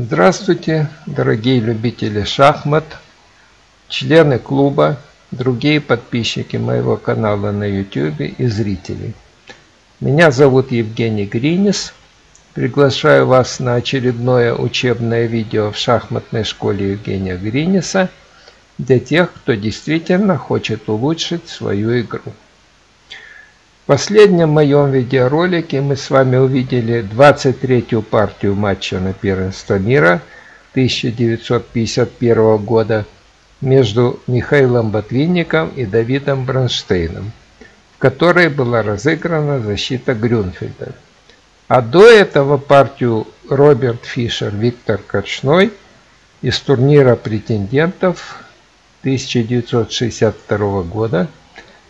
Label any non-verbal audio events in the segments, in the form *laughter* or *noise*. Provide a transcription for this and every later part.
Здравствуйте, дорогие любители шахмат, члены клуба, другие подписчики моего канала на YouTube и зрители. Меня зовут Евгений Гринис. Приглашаю вас на очередное учебное видео в шахматной школе Евгения Гриниса для тех, кто действительно хочет улучшить свою игру. В последнем моем видеоролике мы с вами увидели 23-ю партию матча на первенство мира 1951 года между Михаилом Ботвинником и Давидом Бронштейном, в которой была разыграна защита Грюнфельда. А до этого партию Роберт Фишер, Виктор Кочной из турнира претендентов 1962 года,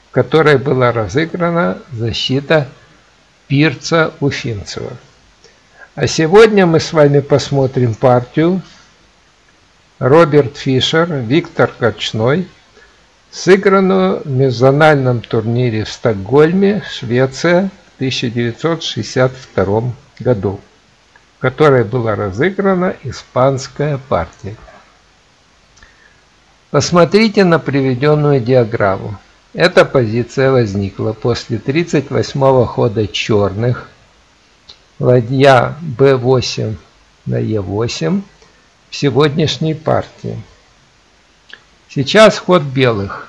в которой была разыграна защита Пирца Уфимцева. А сегодня мы с вами посмотрим партию Роберт Фишер, Виктор Кочной, сыгранную в межзональном турнире в Стокгольме, Швеция, в 1962 году, в которой была разыграна испанская партия. Посмотрите на приведенную диаграмму. Эта позиция возникла после 38-го хода черных. Ладья b8 на e8 в сегодняшней партии. Сейчас ход белых.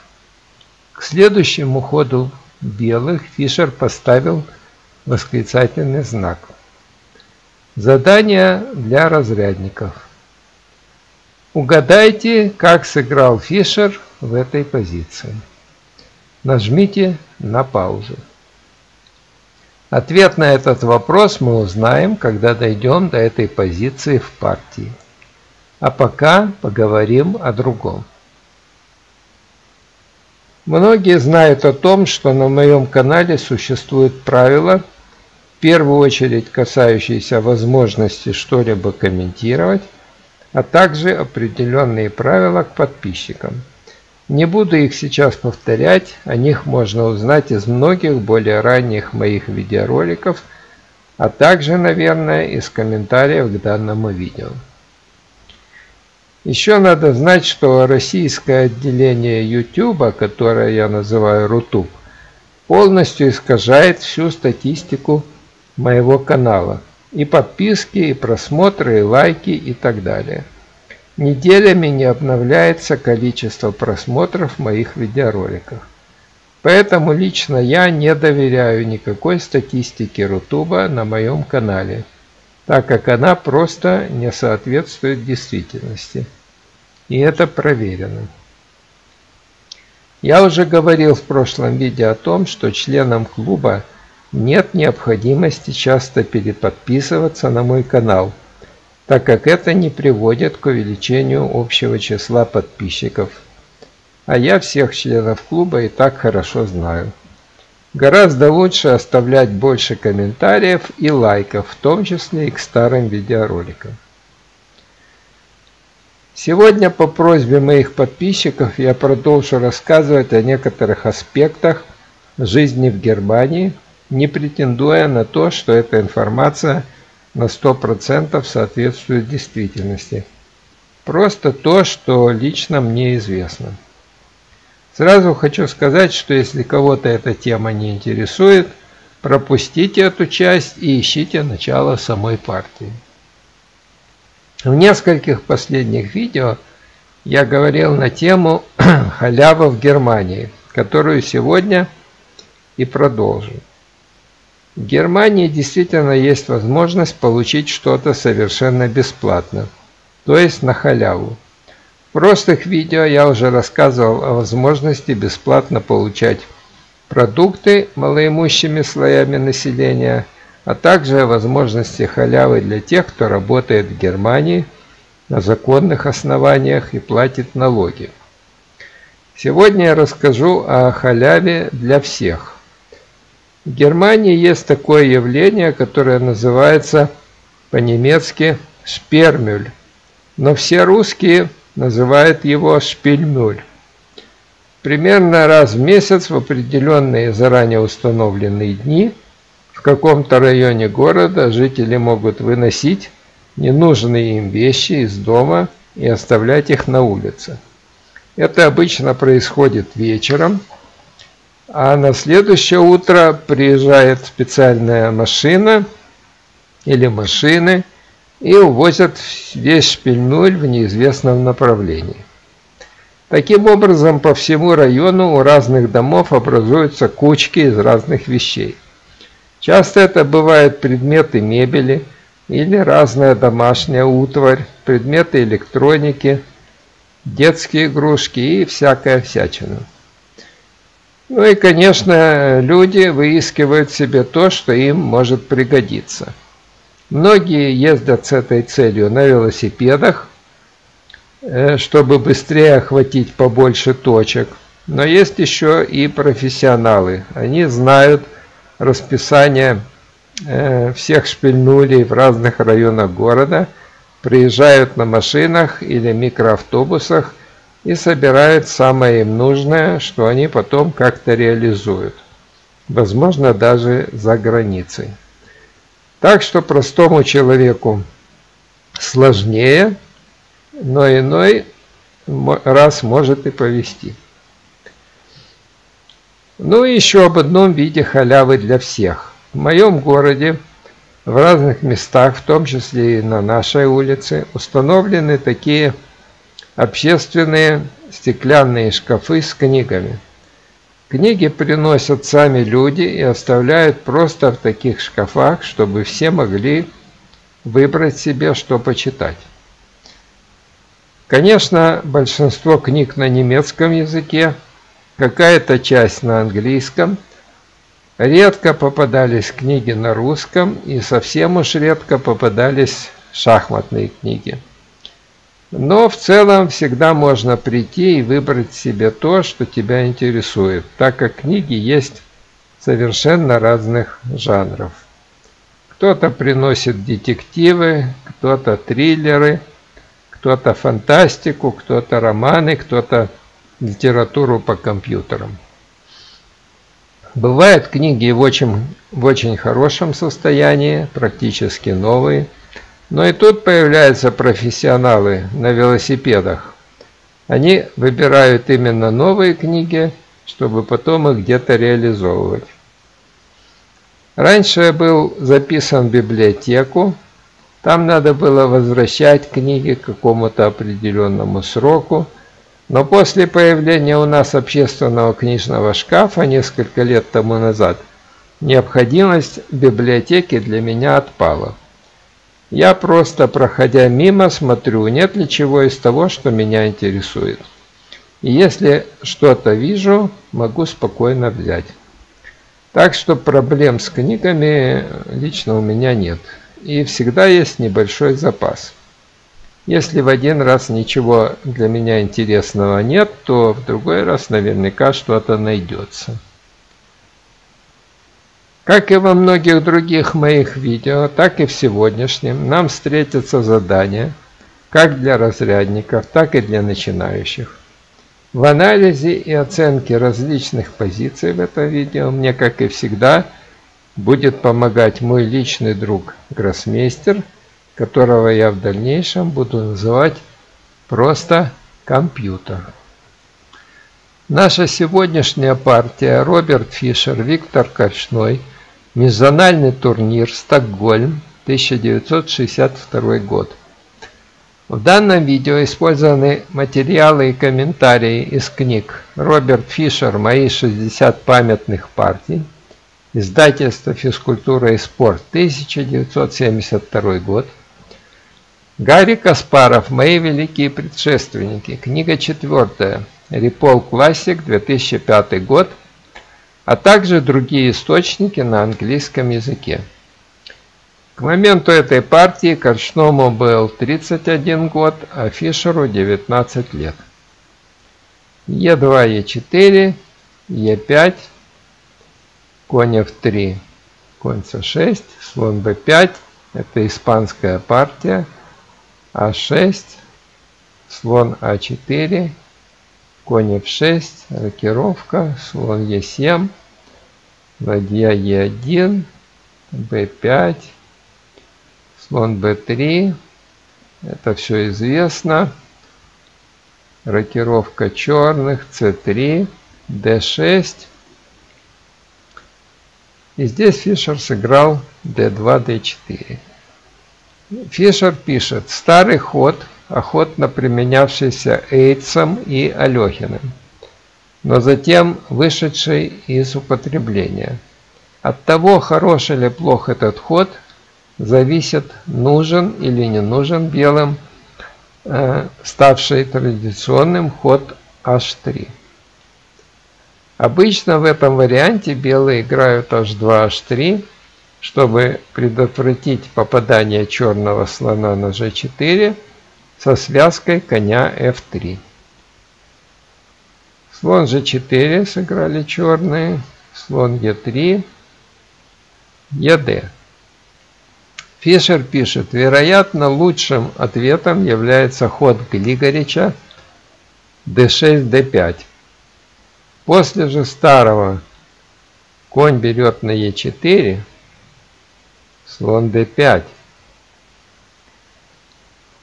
К следующему ходу белых Фишер поставил восклицательный знак. Задание для разрядников. Угадайте, как сыграл Фишер в этой позиции. Нажмите на паузу. Ответ на этот вопрос мы узнаем, когда дойдем до этой позиции в партии. А пока поговорим о другом. Многие знают о том, что на моем канале существуют правила, в первую очередь касающиеся возможности что-либо комментировать, а также определенные правила к подписчикам. Не буду их сейчас повторять, о них можно узнать из многих более ранних моих видеороликов, а также, наверное, из комментариев к данному видео. Еще надо знать, что российское отделение YouTube, которое я называю Рутуб, полностью искажает всю статистику моего канала – и подписки, и просмотры, и лайки и так далее. Неделями не обновляется количество просмотров моих видеороликов. Поэтому лично я не доверяю никакой статистике Рутуба на моем канале, так как она просто не соответствует действительности. И это проверено. Я уже говорил в прошлом видео о том, что членам клуба – нет необходимости часто переподписываться на мой канал, так как это не приводит к увеличению общего числа подписчиков. А я всех членов клуба и так хорошо знаю. Гораздо лучше оставлять больше комментариев и лайков, в том числе и к старым видеороликам. Сегодня по просьбе моих подписчиков я продолжу рассказывать о некоторых аспектах жизни в Германии – не претендуя на то, что эта информация на 100% соответствует действительности. Просто то, что лично мне известно. Сразу хочу сказать, что если кого-то эта тема не интересует, пропустите эту часть и ищите начало самой партии. В нескольких последних видео я говорил на тему *clears throat* халява в Германии, которую сегодня и продолжу. В Германии действительно есть возможность получить что-то совершенно бесплатно, то есть на халяву. В прошлых видео я уже рассказывал о возможности бесплатно получать продукты малоимущими слоями населения, а также о возможности халявы для тех, кто работает в Германии на законных основаниях и платит налоги. Сегодня я расскажу о халяве для всех – в Германии есть такое явление, которое называется по-немецки шпермюль, но все русские называют его шпильмюль. Примерно раз в месяц в определенные заранее установленные дни в каком-то районе города жители могут выносить ненужные им вещи из дома и оставлять их на улице. Это обычно происходит вечером, а на следующее утро приезжает специальная машина или машины и увозят весь шпильнуль в неизвестном направлении. Таким образом, по всему району у разных домов образуются кучки из разных вещей. Часто это бывают предметы мебели или разная домашняя утварь, предметы электроники, детские игрушки и всякая всячина. Ну и, конечно, люди выискивают себе то, что им может пригодиться. Многие ездят с этой целью на велосипедах, Э, чтобы быстрее охватить побольше точек. Но есть еще и профессионалы. Они знают расписание э, всех шпильнулей в разных районах города, приезжают на машинах или микроавтобусах и собирают самое им нужное, что они потом как-то реализуют. Возможно, даже за границей. Так что простому человеку сложнее – но иной раз может и повести. Ну и еще об одном виде халявы для всех. В моем городе в разных местах, в том числе и на нашей улице, установлены такие общественные стеклянные шкафы с книгами. Книги приносят сами люди и оставляют просто в таких шкафах, чтобы все могли выбрать себе, что почитать. Конечно, большинство книг на немецком языке, какая-то часть на английском. Редко попадались книги на русском и совсем уж редко попадались шахматные книги. Но в целом всегда можно прийти и выбрать себе то, что тебя интересует, так как книги есть совершенно разных жанров. Кто-то приносит детективы, кто-то триллеры – кто-то фантастику, кто-то романы, кто-то литературу по компьютерам. Бывают книги в очень, в очень хорошем состоянии, практически новые, но и тут появляются профессионалы на велосипедах. Они выбирают именно новые книги, чтобы потом их где-то реализовывать. Раньше я был записан в библиотеку, там надо было возвращать книги к какому-то определенному сроку. Но после появления у нас общественного книжного шкафа несколько лет тому назад, необходимость библиотеки для меня отпала. Я просто, проходя мимо, смотрю, нет ли чего из того, что меня интересует. И если что-то вижу, могу спокойно взять. Так что проблем с книгами лично у меня нет и всегда есть небольшой запас. Если в один раз ничего для меня интересного нет, то в другой раз наверняка что-то найдется. Как и во многих других моих видео, так и в сегодняшнем нам встретятся задания, как для разрядников, так и для начинающих. В анализе и оценке различных позиций в этом видео мне, как и всегда, будет помогать мой личный друг Гроссмейстер, которого я в дальнейшем буду называть просто компьютер. Наша сегодняшняя партия Роберт Фишер, Виктор Корчной, межзональный турнир Стокгольм, 1962 год. В данном видео использованы материалы и комментарии из книг Роберт Фишер. «Мои 60 памятных партий», Издательство «Физкультура и спорт», 1972 год. Гарри Каспаров. «Мои великие предшественники», книга четвертая, Репол Классик, 2005 год, а также другие источники на английском языке. К моменту этой партии Корчному был 31 год, а Фишеру 19 лет. Е2, Е4, Е5, конь f3, конь c6, слон b5, это испанская партия, а6, слон а4, конь f6, рокировка, слон e7, ладья e1, b5, слон b3, Это все известно. Рокировка черных, c3, d6. И здесь Фишер сыграл d2, d4. Фишер пишет, старый ход, охотно применявшийся Эйдсом и Алехиным, но затем вышедший из употребления. От того, хорош или плох этот ход, зависит, нужен или не нужен белым, э, ставший традиционным ход h3. Обычно в этом варианте белые играют h2, h3, чтобы предотвратить попадание черного слона на g4 со связкой коня f3. Слон g4 сыграли черные, слон e3, ед. Фишер пишет, вероятно, лучшим ответом является ход Глигорича d6, d5. После же старого конь берет на e4, Слон d5.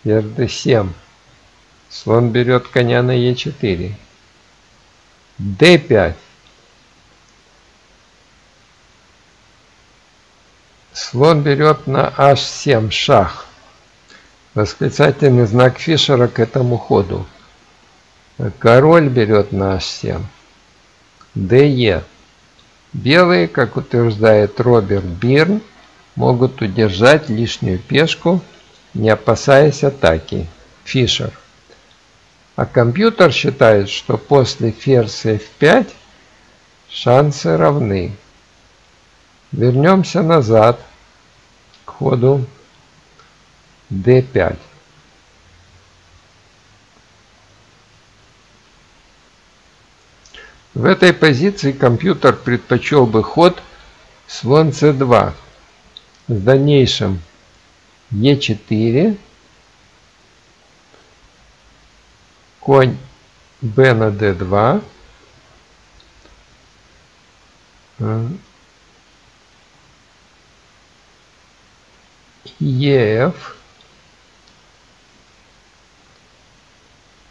Ферзь d7. Слон берет коня на e4. D5. Слон берет на h7 шах. Восклицательный знак Фишера к этому ходу. Король берет на h7. de. Белые, как утверждает Роберт Бирн, могут удержать лишнюю пешку, не опасаясь атаки. Фишер. А компьютер считает, что после ферзь f5 шансы равны. Вернемся назад к ходу d5. В этой позиции компьютер предпочел бы ход слон c2 в дальнейшем Е4, конь Б на Д2, ЕФ,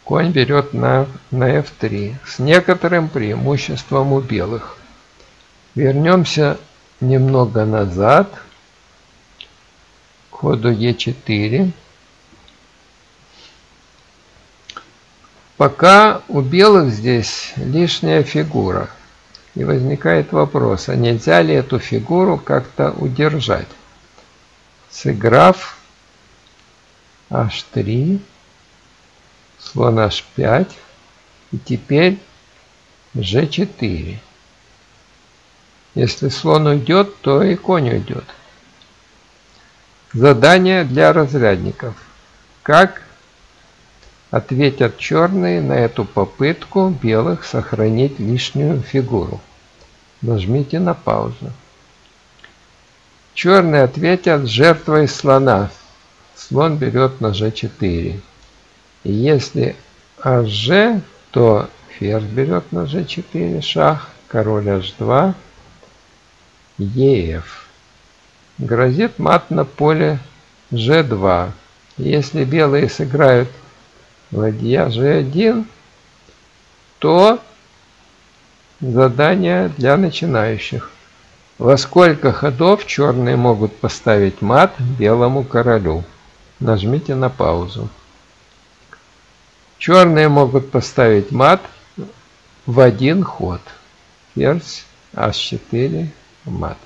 конь берет на, на F3 с некоторым преимуществом у белых. Вернемся немного назад – ходу Е4. Пока у белых здесь лишняя фигура. И возникает вопрос, а нельзя ли эту фигуру как-то удержать? Сыграв h3, слон h5, и теперь g4. Если слон уйдет, то и конь уйдет. Задание для разрядников. Как ответят черные на эту попытку белых сохранить лишнюю фигуру? Нажмите на паузу. Черные ответят жертвой слона. Слон берет на g4. И если hg, то ферзь берет на g4, шах, король h2, ef грозит мат на поле g2. Если белые сыграют ладья g1, то задание для начинающих. Во сколько ходов черные могут поставить мат белому королю? Нажмите на паузу. Черные могут поставить мат в один ход. Ферзь, h4, мат.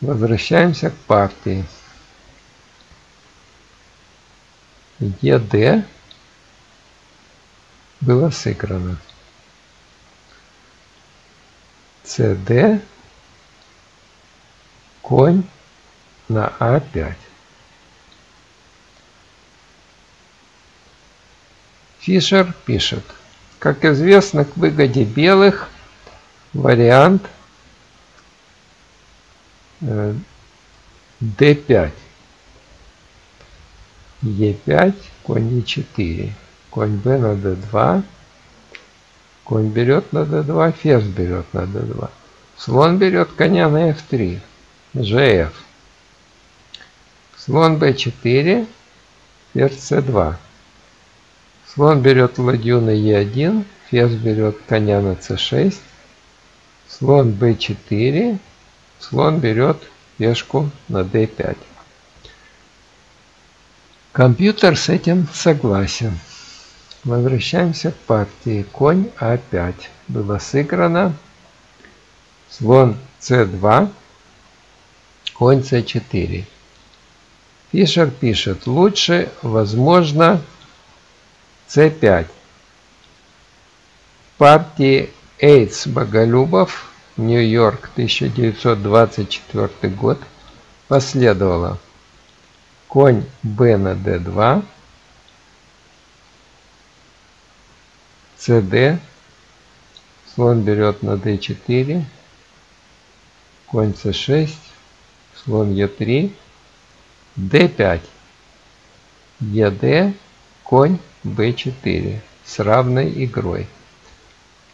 Возвращаемся к партии. ЕД было сыграно. СД конь на А5. Фишер пишет, как известно, к выгоде белых вариант d5, e5, конь e4, конь b на d2, конь берет на d2, ферзь берет на d2. Слон берет коня на f3, gf. Слон b4, ферзь c2. Слон берет ладью на e1, ферзь берет коня на c6. Слон b4, слон берет пешку на d5. Компьютер с этим согласен. Возвращаемся к партии. Конь А5. Было сыграно. Слон С2. Конь С4. Фишер пишет, лучше, возможно, С5. В партии Эйдс Боголюбов, Нью-Йорк, 1924 год, последовало конь Б на d2, cd, слон берет на d4, конь c6, слон e3, d5, ед, конь b4 с равной игрой.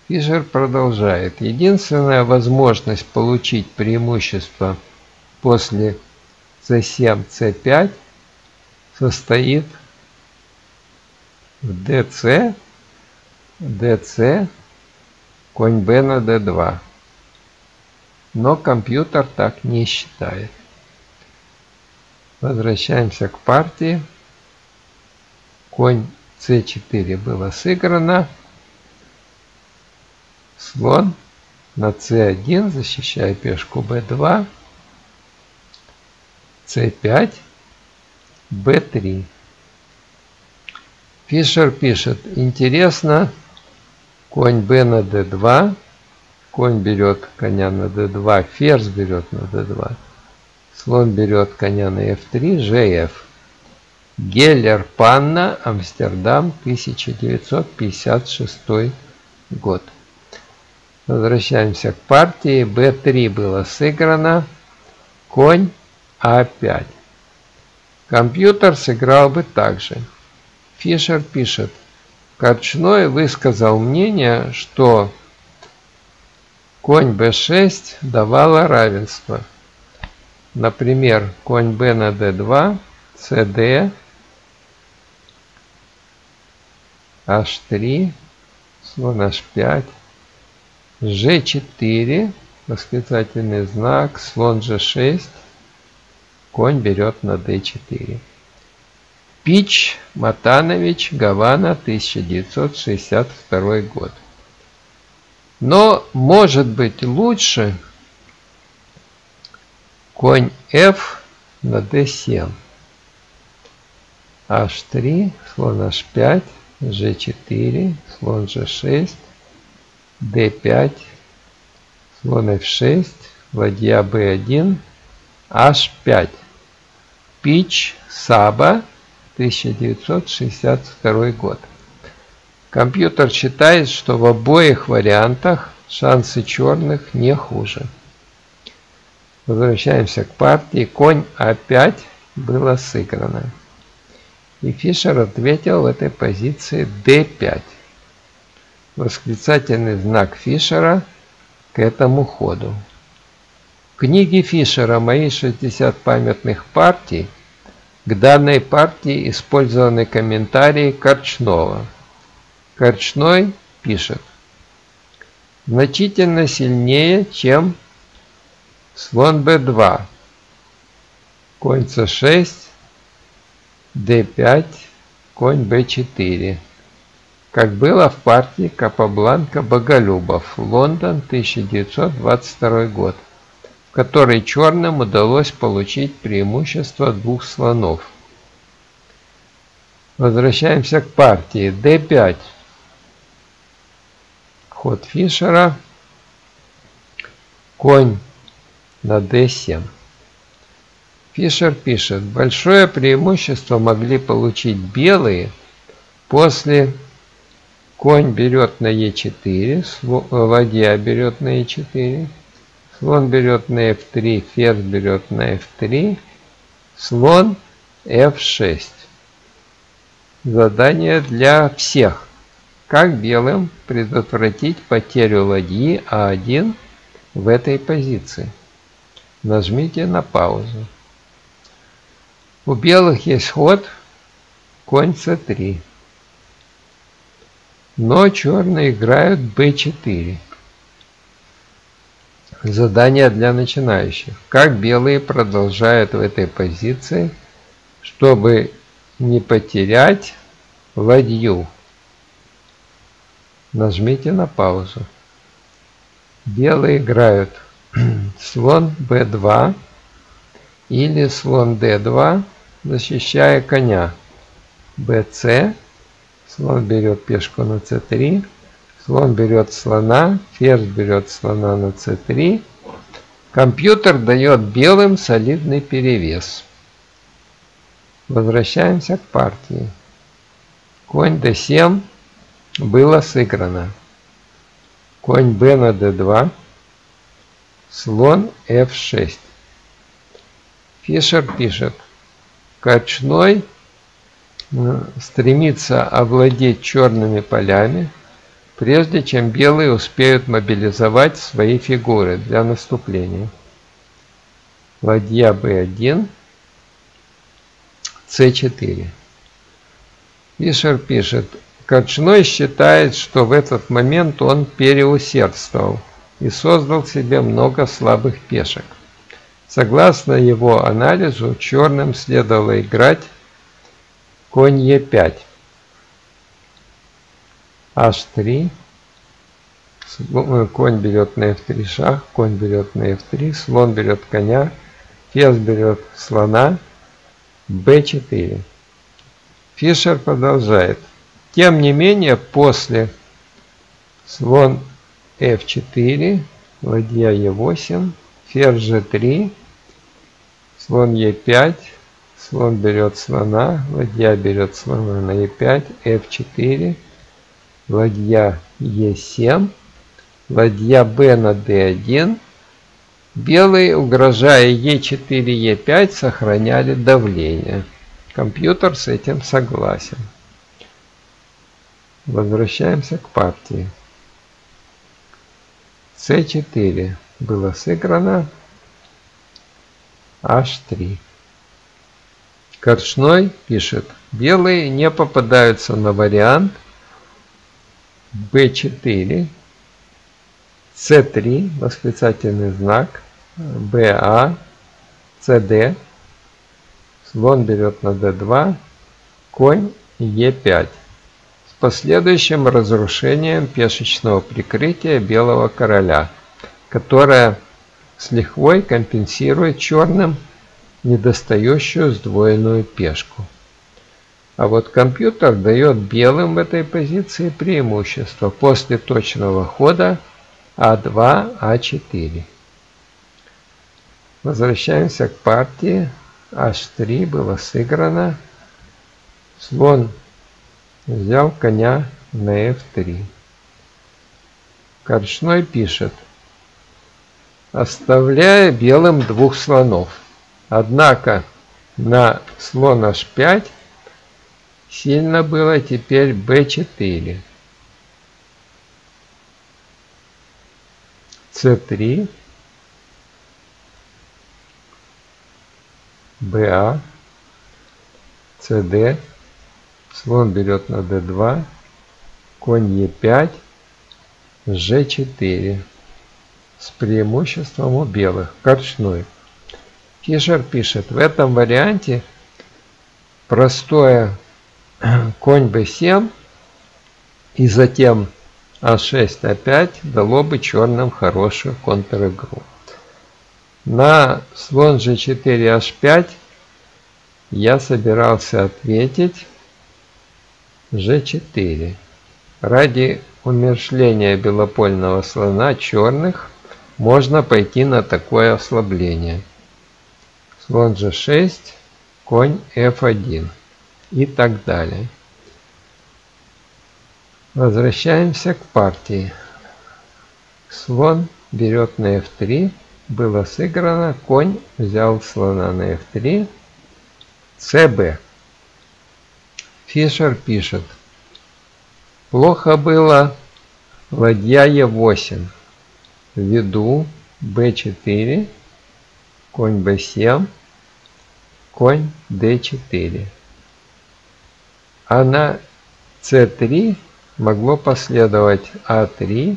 Фишер продолжает. Единственная возможность получить преимущество после c7, c5 состоит в dc, dc, конь b на d2. Но компьютер так не считает. Возвращаемся к партии. Конь c4 было сыграно. Слон на c1, защищая пешку b2. C5 b3. Фишер пишет, интересно, конь b на d2, конь берет коня на d2, ферзь берет на d2, слон берет коня на f3, gf. Геллер Панна, Амстердам, 1956 год. Возвращаемся к партии. b3 было сыграно. Конь а5. Компьютер сыграл бы так же. Фишер пишет. Корчной высказал мнение, что конь b6 давало равенство. Например, конь b на d2, cd, h3, слон h5, g4, восклицательный знак, слон g6, Конь берет на d4. Пич Матанович, Гавана, 1962 год. Но может быть лучше конь f на d7. h3, слон h5, g4, слон g6, d5, слон f6, ладья b1, h5. Пич Саба, 1962 год. Компьютер считает, что в обоих вариантах шансы черных не хуже. Возвращаемся к партии. Конь А5 было сыграно. И Фишер ответил в этой позиции D5. Восклицательный знак Фишера к этому ходу книге Фишера «Мои 60 памятных партий» к данной партии использованы комментарии Корчнова. Корчной пишет значительно сильнее, чем слон b2, конь c6, d5, конь b4, как было в партии Капабланка-Боголюбов, Лондон, 1922 год в которой черным удалось получить преимущество двух слонов. Возвращаемся к партии. d5. Ход Фишера. Конь на d7. Фишер пишет, большое преимущество могли получить белые после конь берет на e4, ладья берет на e4, Слон берет на f3, ферзь берет на f3, слон f6. Задание для всех. Как белым предотвратить потерю ладьи А1 в этой позиции? Нажмите на паузу. У белых есть ход конь c3. Но черные играют b4. Задание для начинающих. Как белые продолжают в этой позиции, чтобы не потерять ладью. Нажмите на паузу. Белые играют *clears throat* слон b2 или слон d2, защищая коня. bc, слон берет пешку на c3, слон берет слона, ферзь берет слона на c3. Компьютер дает белым солидный перевес. Возвращаемся к партии. Конь d7 было сыграно. Конь b на d2, слон f6. Фишер пишет, Качной э, стремится овладеть черными полями, прежде чем белые успеют мобилизовать свои фигуры для наступления. Ладья b1, c4. Фишер пишет, Качной считает, что в этот момент он переусердствовал и создал себе много слабых пешек. Согласно его анализу, черным следовало играть конь Е5, H3, конь берет на F3 шаг, конь берет на F3, слон берет коня, ферзь берет слона, B4. Фишер продолжает. Тем не менее, после слон F4, ладья E8, ферзь G3, Слон Е5, слон берет слона, ладья берет слона на Е5, F4, ладья Е7, ладья Б на D1. Белые, угрожая Е4, Е5, сохраняли давление. Компьютер с этим согласен. Возвращаемся к партии. С4 было сыграно H3. Коршной пишет, белые не попадаются на вариант B4, C3, восклицательный знак, BA, CD, слон берет на D2, конь E5 с последующим разрушением пешечного прикрытия белого короля, которое с лихвой компенсирует черным недостающую сдвоенную пешку. А вот компьютер дает белым в этой позиции преимущество после точного хода А2, А4. Возвращаемся к партии. H3 было сыграно. Слон взял коня на F3. Корчной пишет – оставляя белым двух слонов. Однако на слон h5 сильно было теперь b4. c3 ba cd слон берет на d2 конь e5 g4 с преимуществом у белых, корчной. Фишер пишет, в этом варианте простое конь b7 и затем а6 опять дало бы черным хорошую контр-игру. На слон g4 h5 я собирался ответить g4. Ради умершления белопольного слона черных можно пойти на такое ослабление. Слон g6, конь f1 и так далее. Возвращаемся к партии. Слон берет на f3, было сыграно, конь взял слона на f3, cb. Фишер пишет, плохо было ладья e8 введу b4, конь b7, конь d4. А на c3 могло последовать а3,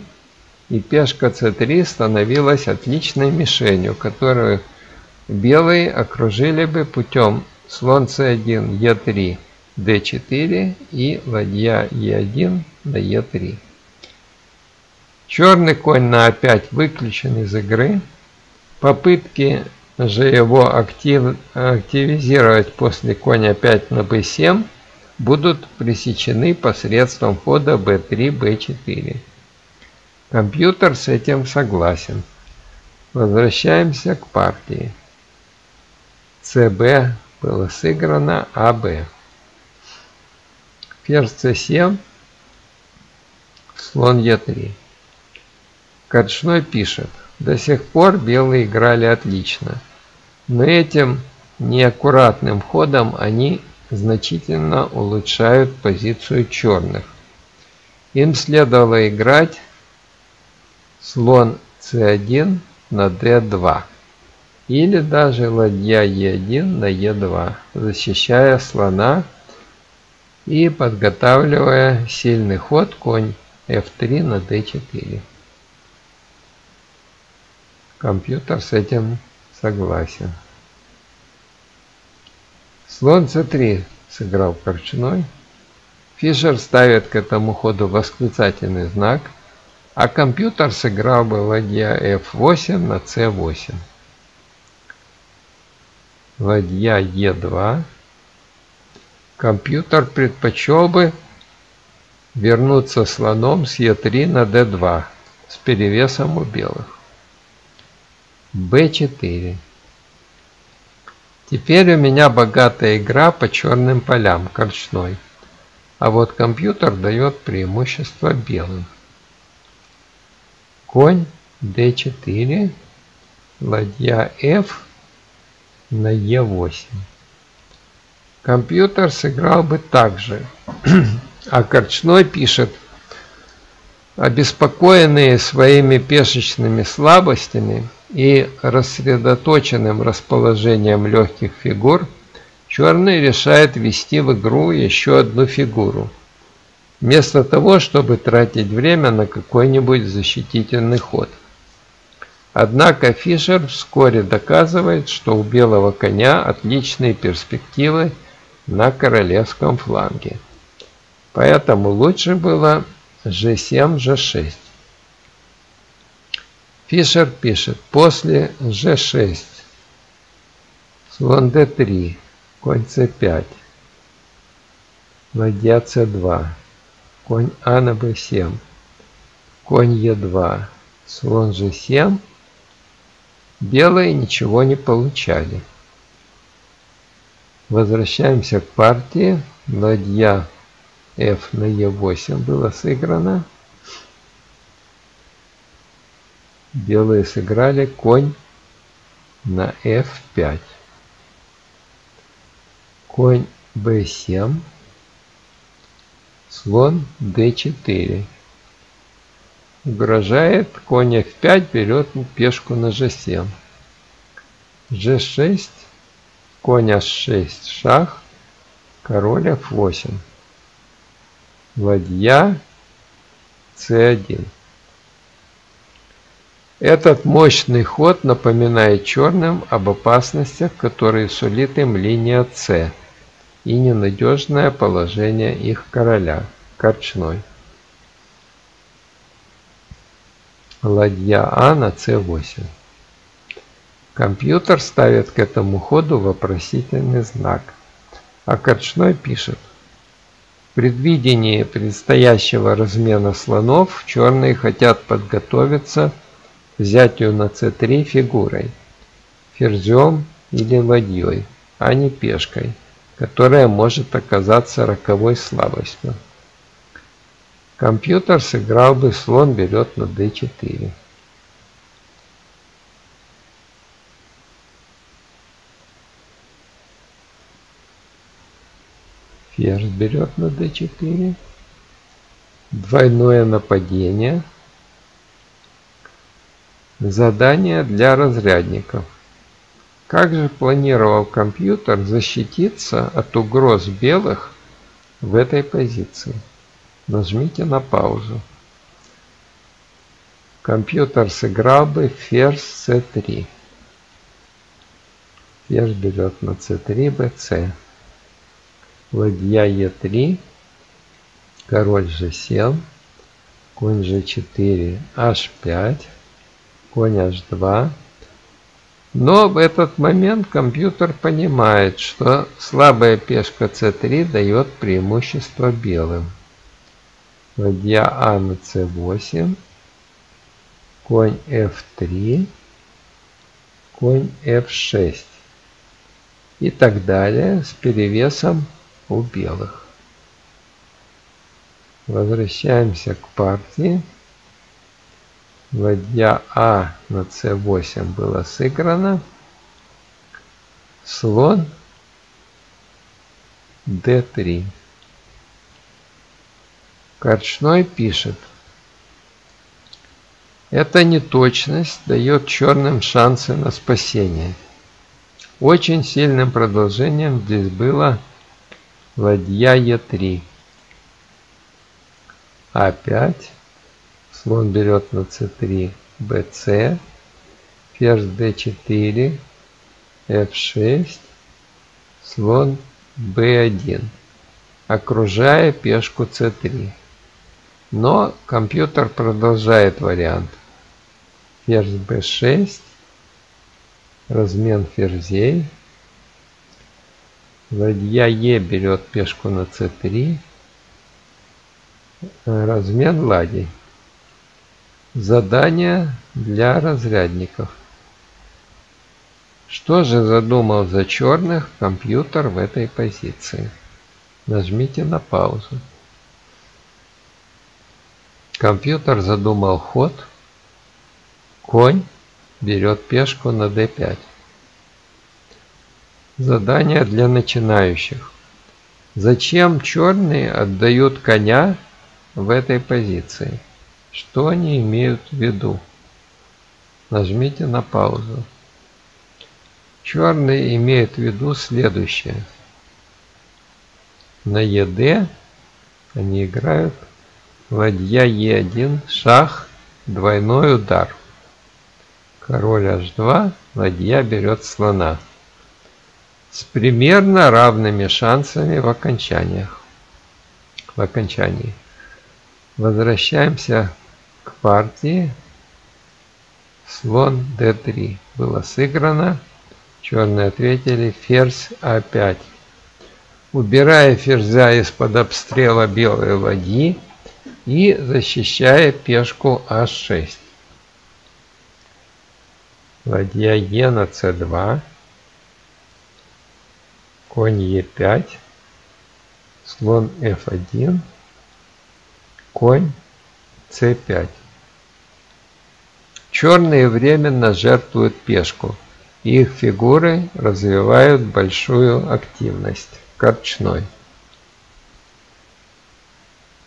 и пешка c3 становилась отличной мишенью, которую белые окружили бы путем слон c1, e3, d4 и ладья e1 на e3. Черный конь на a5 выключен из игры. Попытки же его актив, активизировать после коня 5 на b7 будут пресечены посредством хода b3, b4. Компьютер с этим согласен. Возвращаемся к партии. ЦБ было сыграно АБ. Ферзь c7, слон e3. Корчной пишет, до сих пор белые играли отлично, но этим неаккуратным ходом они значительно улучшают позицию черных. Им следовало играть слон c1 на d2 или даже ладья e1 на e2, защищая слона и подготавливая сильный ход конь f3 на d4. Компьютер с этим согласен. Слон c3 сыграл корчной. Фишер ставит к этому ходу восклицательный знак, а компьютер сыграл бы ладья f8 на c8. Ладья e2. Компьютер предпочел бы вернуться слоном с e3 на d2 с перевесом у белых. b4. Теперь у меня богатая игра по черным полям, корчной. А вот компьютер дает преимущество белым. Конь d4, ладья f на e8. Компьютер сыграл бы так же. а Корчной пишет, обеспокоенные своими пешечными слабостями, и рассредоточенным расположением легких фигур, черный решает ввести в игру еще одну фигуру. Вместо того, чтобы тратить время на какой-нибудь защитительный ход. Однако Фишер вскоре доказывает, что у белого коня отличные перспективы на королевском фланге. Поэтому лучше было g7, g6. Фишер пишет, после g6, слон d3, конь c5, ладья c2, конь а на b7, конь e2, слон g7, белые ничего не получали. Возвращаемся к партии. Ладья f на e8 было сыграно. Белые сыграли конь на f5. Конь b7. Слон d4. Угрожает, конь f5 берет пешку на g7. g6, конь h6, шах, король f8. Ладья c1. Этот мощный ход напоминает черным об опасностях, которые сулит им линия С и ненадежное положение их короля, корчной. Ладья А на С8. Компьютер ставит к этому ходу вопросительный знак, а корчной пишет. Предвидении предстоящего размена слонов черные хотят подготовиться взятию на c3 фигурой, ферзем или ладьей, а не пешкой, которая может оказаться роковой слабостью. Компьютер сыграл бы слон берет на d4. Ферзь берет на d4. Двойное нападение – Задание для разрядников. Как же планировал компьютер защититься от угроз белых в этой позиции? Нажмите на паузу. Компьютер сыграл бы ферзь c3. Ферзь берет на c3, bc. Ладья e3. Король g7. Конь g4, h5. Конь h2. Но в этот момент компьютер понимает, что слабая пешка c3 дает преимущество белым. Ладья А на c8 конь f3, конь f6 и так далее с перевесом у белых. Возвращаемся к партии. Ладья А на c8 было сыграно. Слон d3. Корчной пишет – эта неточность дает черным шансы на спасение. Очень сильным продолжением здесь было ладья Е3. А5. Слон берет на С3, БС. Ферзь d4, f6, слон b1, окружая пешку c3. Но компьютер продолжает вариант ферзь b6, размен ферзей, ладья Е берет пешку на c3, размен ладей. Задание для разрядников. Что же задумал за черных компьютер в этой позиции? Нажмите на паузу. Компьютер задумал ход – Конь берет пешку на d5. Задание для начинающих. Зачем черные отдают коня в этой позиции? Что они имеют в виду? Нажмите на паузу. Черные имеют в виду следующее. На ЕД они играют ладья Е1, шах, двойной удар. Король h2, ладья берет слона. С примерно равными шансами в окончаниях. В окончании. Возвращаемся к партии. Слон d3 было сыграно. Черные ответили ферзь а5. Убирая ферзя из-под обстрела белой ладьи и защищая пешку а6. Ладья Е на С2. Конь Е5. Слон F1. Конь С5. Черные временно жертвуют пешку. Их фигуры развивают большую активность. Корчной.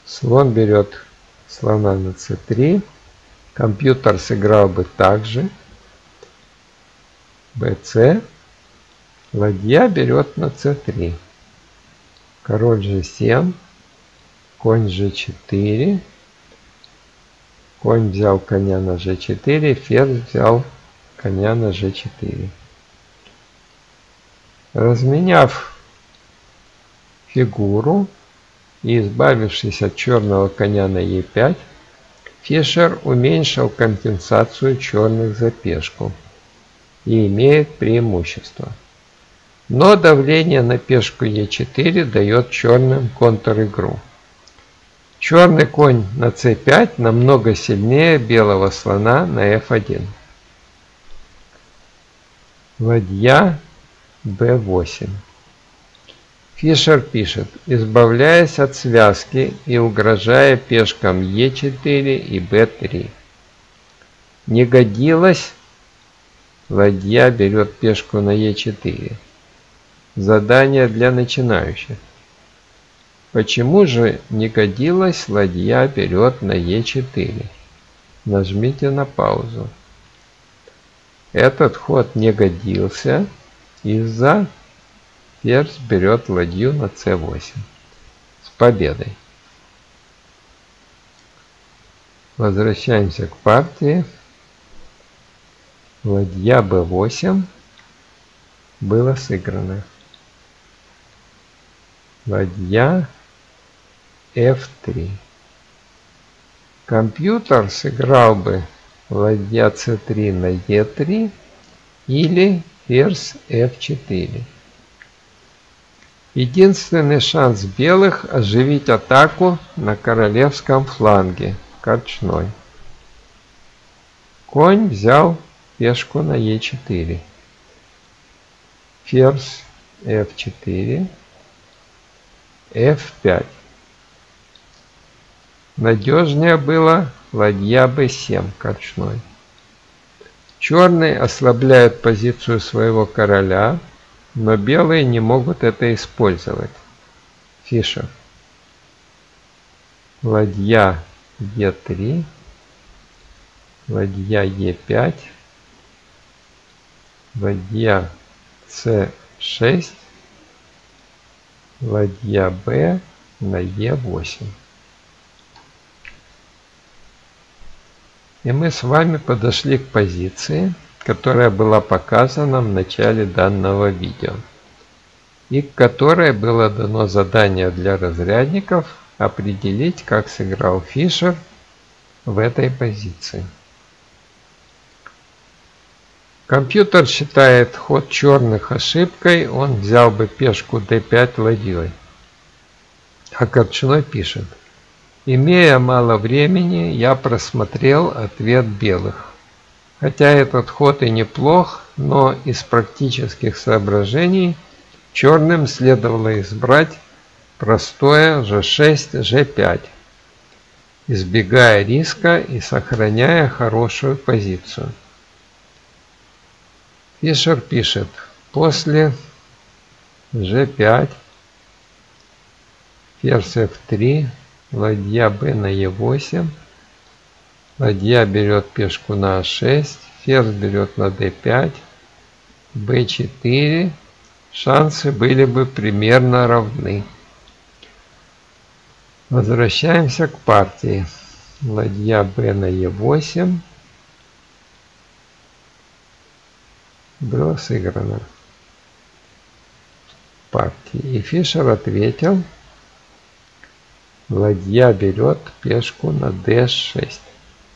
Слон берет слона на c3. Компьютер сыграл бы также bc, ладья берет на c3. Король g7, конь g4, конь взял коня на g4, ферзь взял коня на g4. Разменяв фигуру и избавившись от черного коня на e5, Фишер уменьшил компенсацию черных за пешку и имеет преимущество. Но давление на пешку Е4 дает черным контр-игру. Черный конь на c5 намного сильнее белого слона на f1. Ладья b8. Фишер пишет, избавляясь от связки и угрожая пешкам Е4 и Б3. Не годилось Ладья берет пешку на Е4. Задание для начинающих. Почему же не годилось ладья берет на Е4? Нажмите на паузу. Этот ход не годился, из-за ферзь берет ладью на c8. С победой. Возвращаемся к партии. Ладья b8 было сыграно. Ладья f3. Компьютер сыграл бы ладья c3 на e3 или ферзь f4. Единственный шанс белых оживить атаку на королевском фланге, корчной. Конь взял пешку на e4. Ферзь f4, f5. Надежнее было ладья b7 корчной. Черные ослабляют позицию своего короля, но белые не могут это использовать. Фишер. Ладья Е3, ладья Е5, ладья С6, ладья Б на Е8. И мы с вами подошли к позиции, которая была показана в начале данного видео и к которой было дано задание для разрядников определить, как сыграл Фишер в этой позиции. Компьютер считает ход черных ошибкой, он взял бы пешку d5 ладьей. А Корчной пишет – Имея мало времени, я просмотрел ответ белых. Хотя этот ход и неплох, но из практических соображений черным следовало избрать простое g6, g5, избегая риска и сохраняя хорошую позицию. Фишер пишет, после g5, ферзь f3, ладья b на e8, ладья берет пешку на a6, ферзь берет на d5, b4, шансы были бы примерно равны. Возвращаемся к партии. Ладья b на e8 было сыграно. Партии. И Фишер ответил – Ладья берет пешку на d6.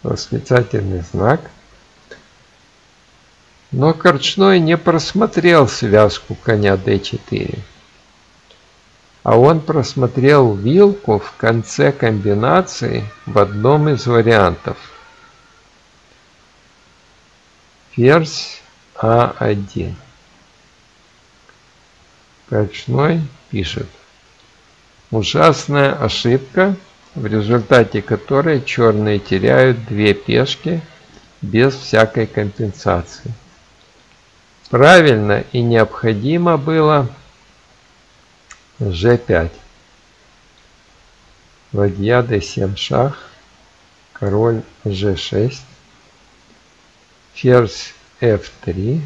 Восклицательный знак. Но Корчной не просмотрел связку коня d4. А он просмотрел вилку в конце комбинации в одном из вариантов. Ферзь А1. Корчной пишет. Ужасная ошибка, в результате которой черные теряют две пешки без всякой компенсации. Правильно и необходимо было g5. Ладья d7 шах, король g6, ферзь f3,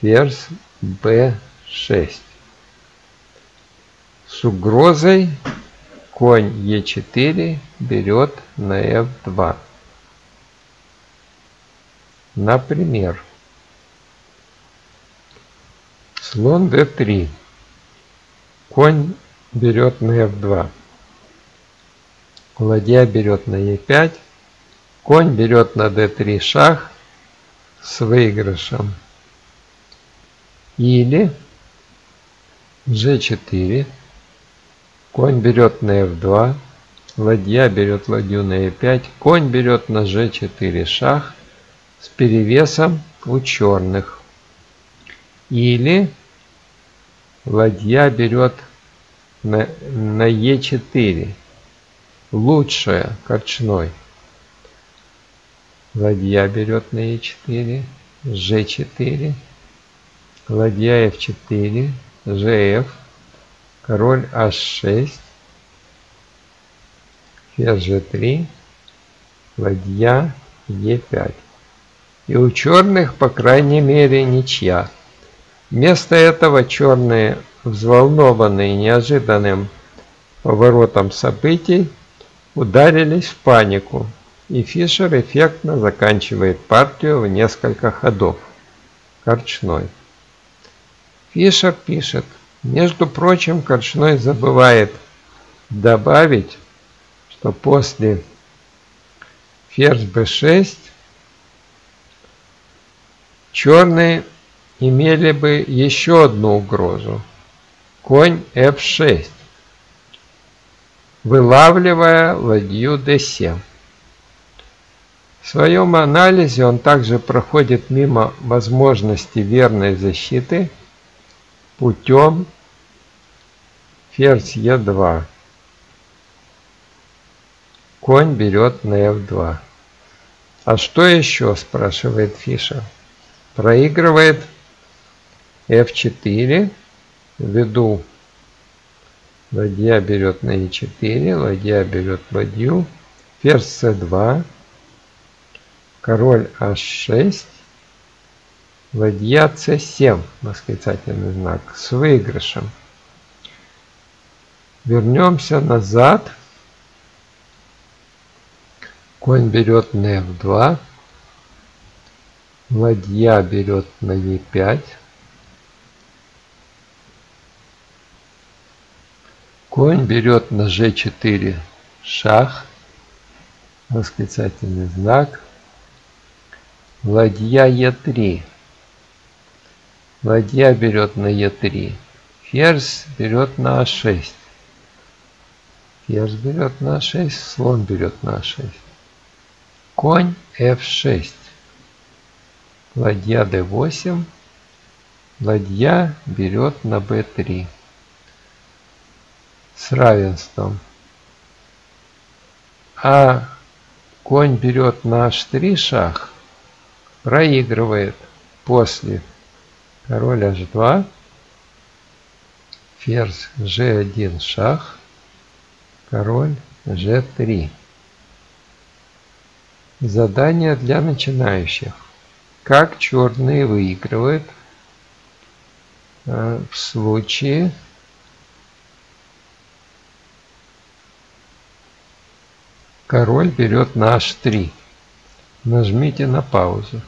ферзь b6 с угрозой конь Е4 берет на F2. Например, слон D3. Конь берет на F2. Ладья берет на E5. Конь берет на D3 шах с выигрышем. Или G4 Конь берет на f2, ладья берет ладью на e5, конь берет на g4 шах с перевесом у черных. Или ладья берет на, на e4, лучшая корчной. Ладья берет на e4, g4, ладья f4, gf, король h6, ферзь g3, ладья e5. И у черных, по крайней мере, ничья. Вместо этого черные, взволнованные неожиданным поворотом событий, ударились в панику, и Фишер эффектно заканчивает партию в несколько ходов. Корчной. Фишер пишет, между прочим, Корчной забывает добавить, что после ферзь b6 черные имели бы еще одну угрозу. Конь f6, вылавливая ладью d7. В своем анализе он также проходит мимо возможности верной защиты путем ферзь e2. Конь берет на f2. А что еще, спрашивает Фишер. Проигрывает f4 ввиду ладья берет на e4, ладья берет ладью, ферзь c2, король h6, ладья c7, восклицательный знак, с выигрышем. Вернемся назад. Конь берет на f2, ладья берет на e5, Конь берет на g4 шах, восклицательный знак, ладья e3. Ладья берет на e3. Ферзь берет на а6. Ферзь берет на а6, слон берет на а6. Конь f6. Ладья d8. Ладья берет на b3 с равенством. А конь берет на h3 шаг, проигрывает после король h2, ферзь g1 шаг, король g3. Задание для начинающих. Как черные выигрывают э, в случае Король берет на h3. Нажмите на паузу.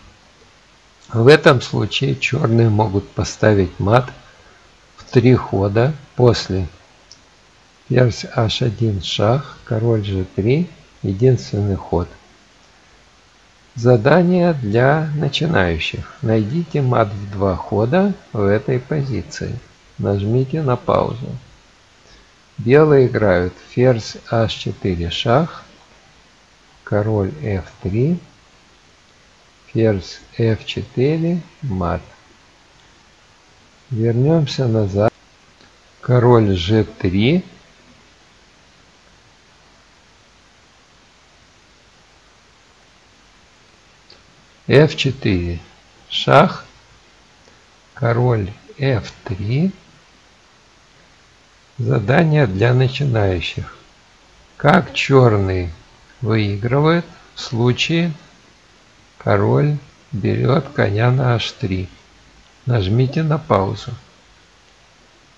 В этом случае черные могут поставить мат в три хода после ферзь h1 шах, король g3, единственный ход. Задание для начинающих. Найдите мат в два хода в этой позиции. Нажмите на паузу. Белые играют ферзь h4 шах, король f3, ферзь f4, мат. Вернемся назад. Король g3. f4. Шах. Король f3. Задание для начинающих. Как черный выигрывает в случае король берет коня на h3. Нажмите на паузу.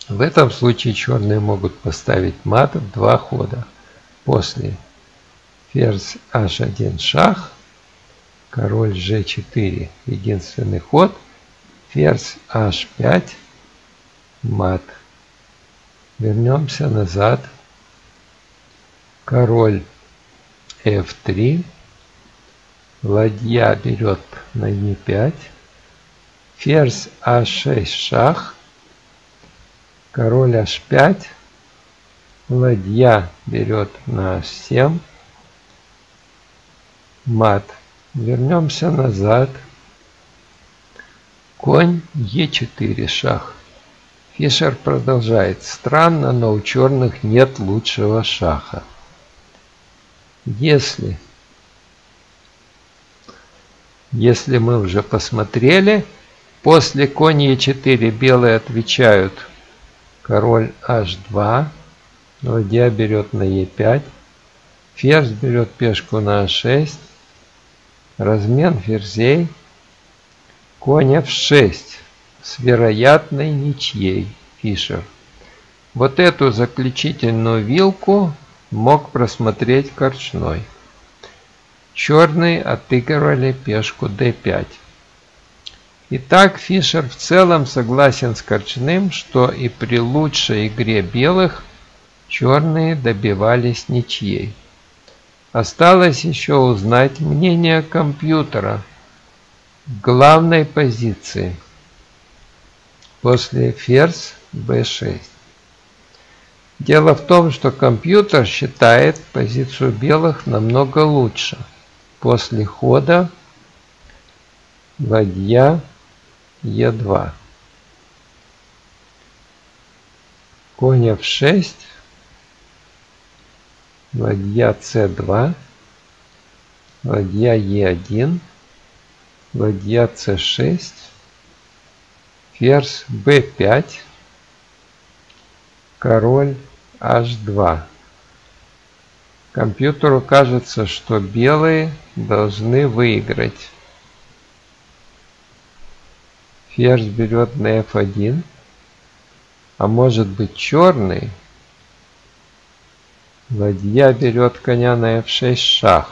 В этом случае черные могут поставить мат в два хода. После ферзь h1 шах, король g4 единственный ход, ферзь h5 мат. Вернемся назад. Король f3, ладья берет на e5, ферзь а6 шах, король h5, ладья берет на h7, мат. Вернемся назад. Конь e4 шах. Фишер продолжает. Странно, но у черных нет лучшего шаха. Если, если мы уже посмотрели, после конь e4 белые отвечают король h2, ладья берет на e5, ферзь берет пешку на a6, размен ферзей, Конь f6 с вероятной ничьей Фишер. Вот эту заключительную вилку мог просмотреть Корчной. Черные отыгрывали пешку d5. Итак, Фишер в целом согласен с Корчным, что и при лучшей игре белых черные добивались ничьей. Осталось еще узнать мнение компьютера главной позиции после ферзь b6. Дело в том, что компьютер считает позицию белых намного лучше. После хода ладья Е2. Конь F6. Ладья С2. Ладья Е1. Ладья С6. Ферзь b5. Король h2. Компьютеру кажется, что белые должны выиграть. Ферзь берет на f1. А может быть черный? Ладья берет коня на f6 шах.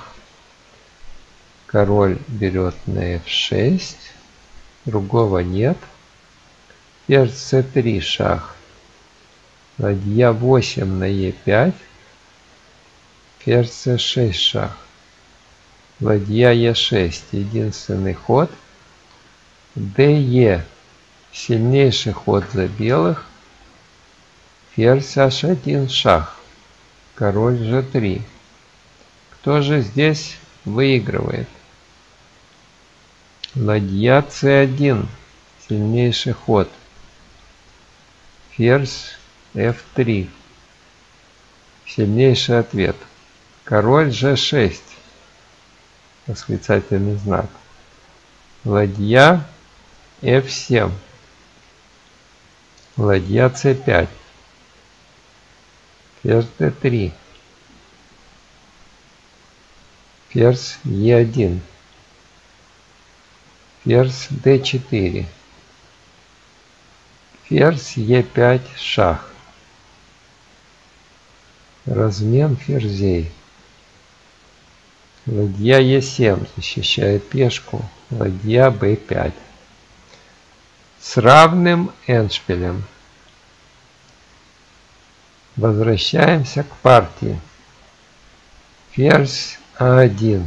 Король берет на f6. Другого нет. Ферзь c3 шах. Ладья 8 на e5. Ферзь c6 шах. Ладья e6. Единственный ход – ДЕ. Сильнейший ход за белых. Ферзь H1 шах. Король G3. Кто же здесь выигрывает? Ладья C1. Сильнейший ход. Ферзь F3. Сильнейший ответ. Король G6. Восклицательный знак. Ладья F7. Ладья C5. Ферзь D3. Ферзь E1. Ферзь D4. Ферзь E5 шах. Размен ферзей. Ладья Е7 защищает пешку. Ладья Б5 с равным эншпилем. Возвращаемся к партии. Ферзь А1.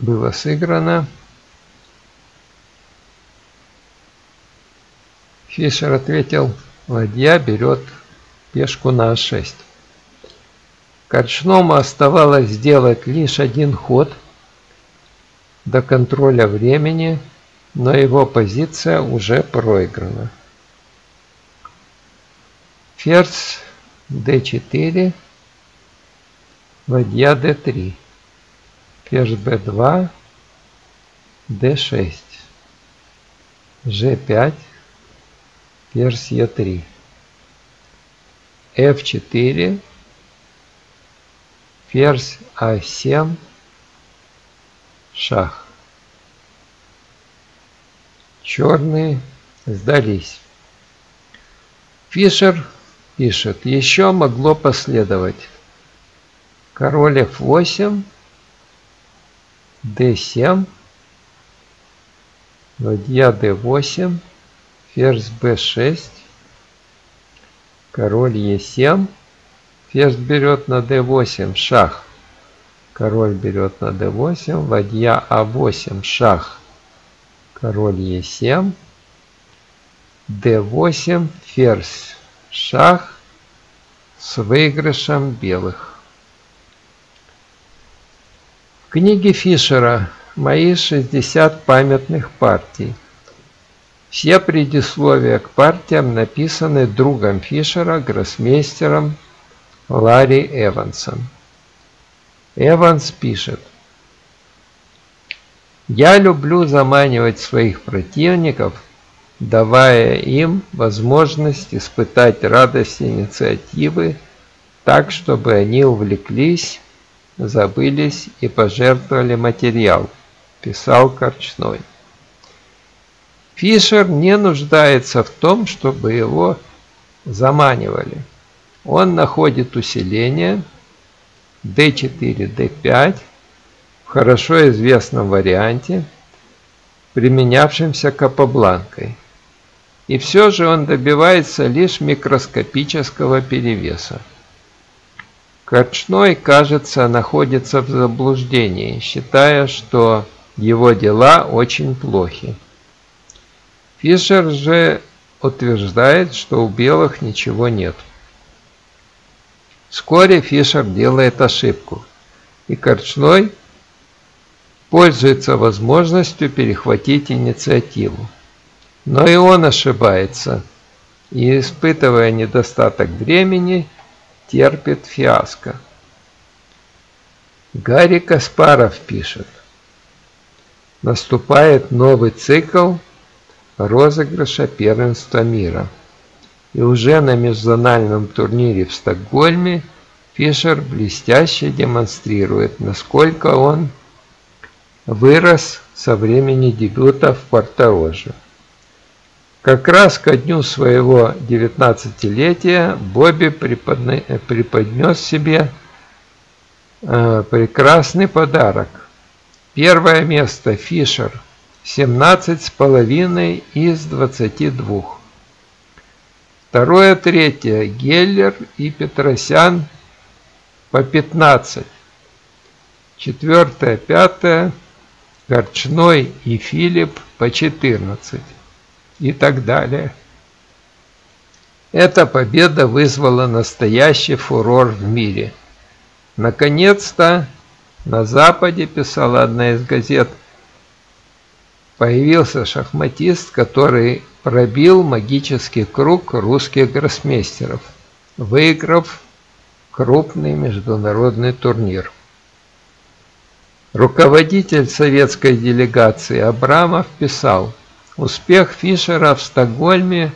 Было сыграно. Фишер ответил, ладья берет пешку на А6. Корчному оставалось сделать лишь один ход до контроля времени, но его позиция уже проиграна. Ферзь d4, ладья d3, ферзь b2, d6, g5, ферзь e3, f4, ферзь А7, шах. Черные сдались. Фишер пишет, еще могло последовать король f8, d7, ладья d8, ферзь b6, король e7, Ферзь берет на d8, шах. Король берет на d8, ладья а8, шах. Король e7, d8, ферзь, шах с выигрышем белых. В книге Фишера «Мои 60 памятных партий» Все предисловия к партиям написаны другом Фишера, гроссмейстером Ларри Эвансон. Эванс пишет. Я люблю заманивать своих противников давая им возможность испытать радость инициативы так, чтобы они увлеклись, забылись и пожертвовали материал, писал Корчной. Фишер не нуждается в том, чтобы его заманивали. Он находит усиление D4, D5 в хорошо известном варианте, применявшемся капобланкой. И все же он добивается лишь микроскопического перевеса. Корчной, кажется, находится в заблуждении, считая, что его дела очень плохи. Фишер же утверждает, что у белых ничего нет. Вскоре Фишер делает ошибку, и Корчной пользуется возможностью перехватить инициативу. Но и он ошибается, и, испытывая недостаток времени, терпит фиаско. Гарри Каспаров пишет. Наступает новый цикл розыгрыша первенства мира. И уже на межзональном турнире в Стокгольме Фишер блестяще демонстрирует, насколько он вырос со времени дебюта в Портороже. Как раз ко дню своего 19-летия Бобби преподнес себе э, прекрасный подарок. Первое место Фишер – 17,5 из 22. Второе, третье – Геллер и Петросян по 15. Четвертое, пятое – Горчной и Филипп по 14 и так далее. Эта победа вызвала настоящий фурор в мире. Наконец-то на Западе, писала одна из газет, появился шахматист, который пробил магический круг русских гроссмейстеров, выиграв крупный международный турнир. Руководитель советской делегации Абрамов писал – Успех Фишера в Стокгольме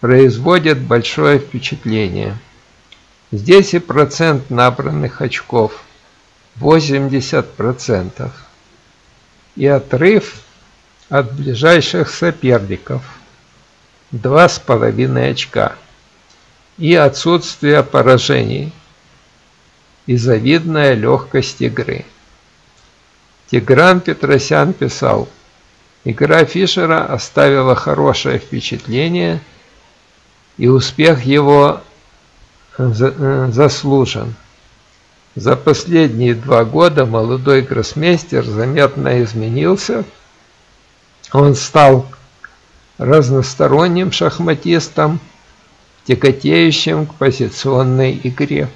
производит большое впечатление. Здесь и процент набранных очков 80%. И отрыв от ближайших соперников 2,5 очка. И отсутствие поражений. И завидная легкость игры. Тигран Петросян писал – Игра Фишера оставила хорошее впечатление, и успех его э, заслужен. За последние два года молодой гроссмейстер заметно изменился. Он стал разносторонним шахматистом, тяготеющим к позиционной игре.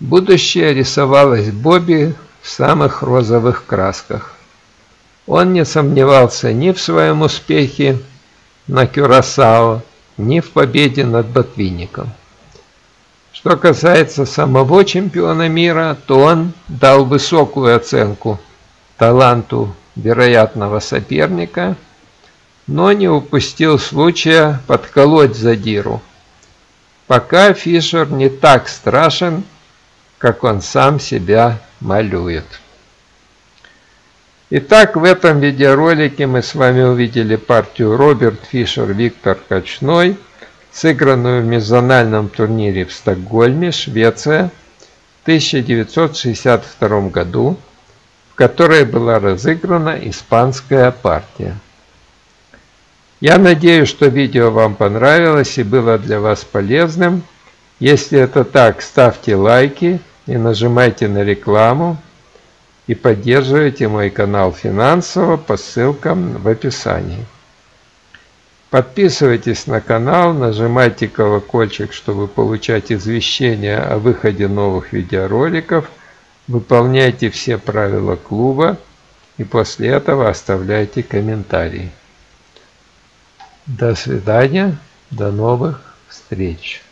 Будущее рисовалось Бобби в самых розовых красках. Он не сомневался ни в своем успехе на Кюрасао, ни в победе над Ботвинником. Что касается самого чемпиона мира, то он дал высокую оценку таланту вероятного соперника, но не упустил случая подколоть задиру. Пока Фишер не так страшен, как он сам себя малюет. Итак, в этом видеоролике мы с вами увидели партию Роберт Фишер Виктор Качной, сыгранную в межзональном турнире в Стокгольме, Швеция, в 1962 году, которой была разыграна испанская партия. Я надеюсь, что видео вам понравилось и было для вас полезным. Если это так, ставьте лайки и нажимайте на рекламу и поддерживайте мой канал финансово по ссылкам в описании. Подписывайтесь на канал, нажимайте колокольчик, чтобы получать извещения о выходе новых видеороликов, выполняйте все правила клуба и после этого оставляйте комментарии. До свидания, до новых встреч!